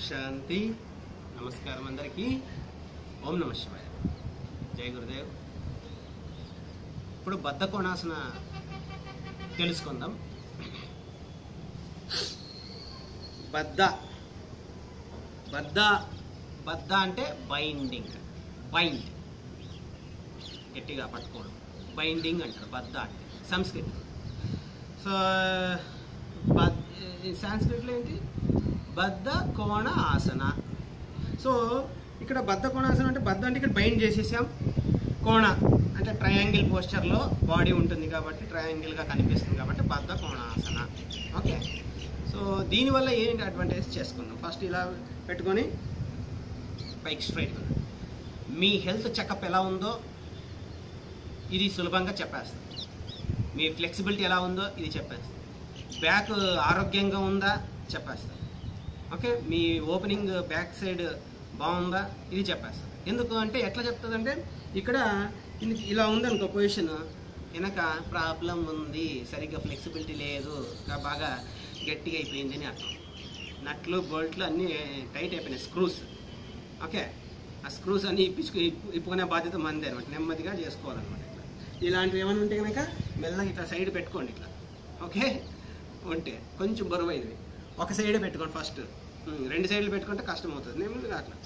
శాంతి. నమస్కారం అందరికీ. ఓం నమ శివాయ. జై గురుదేవ్. ఇప్పుడు బద్ధ కోణాసన తెలుసుకుందాం. బద్ద బద్ద బద్ద అంటే బైండింగ్. బైండ్. గట్టిగా పట్టుకోవడం. బైండింగ్ అంటారు. బద్ద అంటే సంస్కృతం. సో బద్ సాంస్క్రిట్లో ఏంటి? బద్ధ కోణ ఆసన. సో ఇక్కడ బద్ధ కోణాసనం అంటే బద్ధ అంటే ఇక్కడ బైండ్ చేసేసాం. కోణ అంటే ట్రయాంగిల్ పోస్చర్లో బాడీ ఉంటుంది కాబట్టి ట్రయాంగిల్గా కనిపిస్తుంది కాబట్టి బద్ధ కోణాసన ఓకే? సో దీనివల్ల ఏంటి అడ్వాంటేజ్ చేసుకుందాం ఫస్ట్ ఇలా పెట్టుకొని పైకి స్ట్రైట్ మీ హెల్త్ చెకప్ ఎలా ఉందో ఇది సులభంగా చెప్పేస్తుంది మీ ఫ్లెక్సిబిలిటీ ఎలా ఉందో ఇది చెప్పేస్తుంది బ్యాక్ ఆరోగ్యంగా ఉందా? చెప్పేస్తుంది ఓకే? మీ ఓపెనింగ్ బ్యాక్ సైడ్ బాగుందా? ఇది చెప్పేస్తుంది ఎందుకు అంటే ఎట్లా చెప్తుందంటే ఇక్కడ ఇలా ఉందనుకో పొజిషన్ వెనక ప్రాబ్లం ఉంది సరిగ్గా ఫ్లెక్సిబిలిటీ లేదు ఇంకా బాగా గట్టిగా అయిపోయింది అని అర్థం. నట్లు బోల్ట్లు అన్నీ టైట్ అయిపోయినాయి స్క్రూస్. ఓకే? ఆ స్క్రూస్ అన్నీ ఇప్పించుకు ఇప్పు- ఇప్పుకునే బాధ్యత మందే అనమాట నెమ్మదిగా చేసుకోవాలన్నమాట ఇట్లా. ఇలాంటివి ఏమైనా ఉంటే కనుక మెల్లగా ఇట్లా సైడ్ పెట్టుకోండి ఇట్లా. ఓకే? ఉంటే కొంచెం బరువైనవి ఒక సైడే పెట్టుకోండి ఫస్ట్. రెండు సైడ్లు పెట్టుకుంటే కష్టం అవుతుంది నేను అట్లా.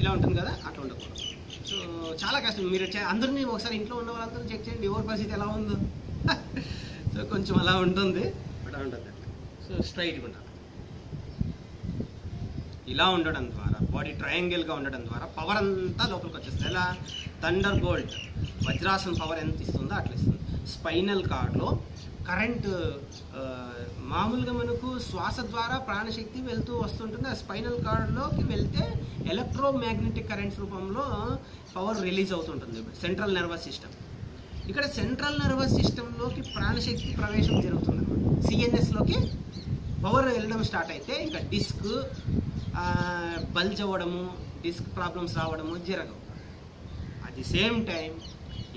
ఇలా ఉంటుంది కదా? అట్లా ఉండకూడదు. సో చాలా కష్టం. మీరు అందరినీ ఒకసారి ఇంట్లో ఉన్న వాళ్ళందరూ చెక్ చేయండి. ఎవరి పరిస్థితి ఎలా ఉందో. సో కొంచెం అలా ఉంటుంది. అలా ఉంటుంది అట్లా సో స్ట్రైట్గా ఉండాలి. ఇలా ఉండడం ద్వారా బాడీ ట్రయాంగిల్గా ఉండడం ద్వారా పవర్ అంతా లోపలికి వచ్చేస్తుంది. ఎలా? Thunder bolt. వజ్రాసన పవర్ ఎంత ఇస్తుందో అట్లా ఇస్తుంది. స్పైనల్ కార్డ్లో కరెంట్ మామూలుగా మనకు శ్వాస ద్వారా ప్రాణశక్తి వెళ్తూ వస్తుంటుంది. ఆ స్పైనల్ కార్డ్లోకి వెళ్తే ఎలక్ట్రోమాగ్నెటిక్ కరెంట్స్ రూపంలో పవర్ రిలీజ్ అవుతుంటుంది. Central nervous system. ఇక్కడ సెంట్రల్ నర్వస్ సిస్టంలోకి ప్రాణశక్తి ప్రవేశం జరుగుతుంది అనమాట సిఎన్ఎస్లోకి పవర్ వెళ్ళడం స్టార్ట్ అయితే ఇంకా డిస్క్ బల్జ్ అవ్వడము డిస్క్ ప్రాబ్లమ్స్ రావడము జరగవు. అట్ ది సేమ్ టైం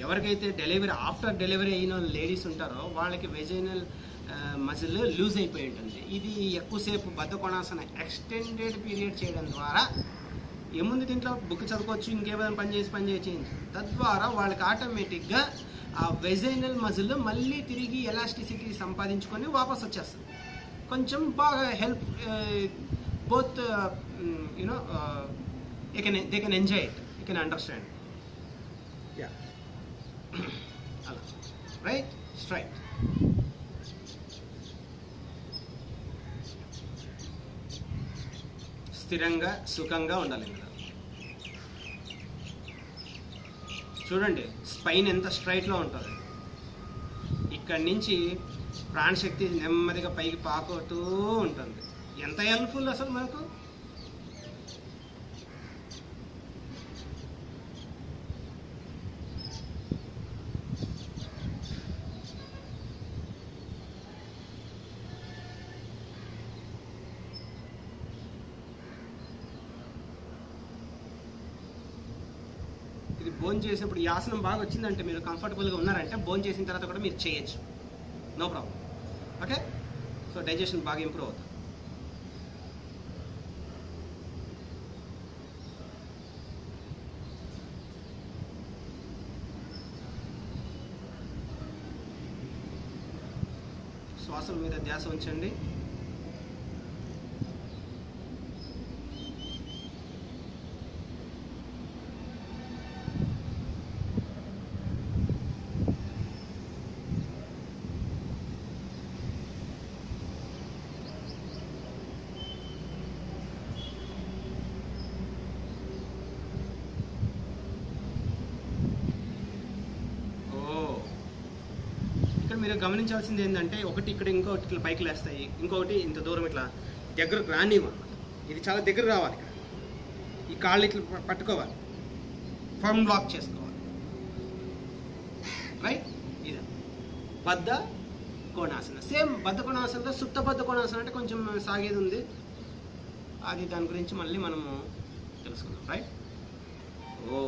ఎవరికైతే డెలివరీ ఆఫ్టర్ డెలివరీ అయిన లేడీస్ ఉంటారో వాళ్ళకి వెజైనల్ మజిల్ లూజ్ అయిపోయి ఉంటుంది. ఇది ఎక్కువసేపు బద్ధకొణాసన ఎక్స్టెండెడ్ పీరియడ్ చేయడం ద్వారా ఏముంది దీంట్లో? బుక్ చదువుకోవచ్చు ఇంకేమైనా పని చేసి పని తద్వారా వాళ్ళకి ఆటోమేటిక్గా ఆ వెజైనల్ మజిల్ మళ్ళీ తిరిగి ఎలాస్టిసిటీ సంపాదించుకొని వాపస్ వచ్చేస్తుంది. కొంచెం బాగా help both you know you can they can enjoy it you can understand yeah అలా రైట్ స్ట్రైట్ స్థిరంగా సుఖంగా ఉండాలి ఇందులో. చూడండి స్పైన్ ఎంత స్ట్రైట్లో ఉంటుంది. ఇక్కడి నుంచి ప్రాణశక్తి నెమ్మదిగా పైకి పాకుతూ ఉంటుంది. ఎంత హెల్ప్ఫుల్ అసలు మనకు? భోజనం చేసినప్పుడు ఈ ఆసనం బాగా వచ్చిందంటే మీరు కంఫర్టబుల్గా ఉన్నారంటే భోజనం చేసిన తర్వాత కూడా మీరు చేయొచ్చు. No problem okay so digestion బాగా ఇంప్రూవ్ అవుతుంది. శ్వాసల మీద ధ్యాస ఉంచండి ఓ ఇక్కడ మీరు గమనించాల్సింది ఏంటంటే ఒకటి ఇక్కడ ఇంకొకటి ఇట్లా బైక్లు లేస్తాయి ఇంకొకటి ఇంత దూరం ఇట్లా దగ్గరకు రానివ్వన్నమాట ఇది చాలా దగ్గర రావాలి ఇక్కడ. ఈ కాళ్ళు ఇట్లా పట్టుకోవాలి. ఫర్మ్ బ్లాక్ చేసుకోవాలి. రైట్ ఇది. బద్ద కోణాసన. సేమ్ బద్ద కోణాసనలో సుప్త బద్ద కోణాసన అంటే కొంచెం సాగేది ఉంది. అది దాని గురించి మళ్ళీ మనము తెలుసుకుందాం. రైట్ ఓ.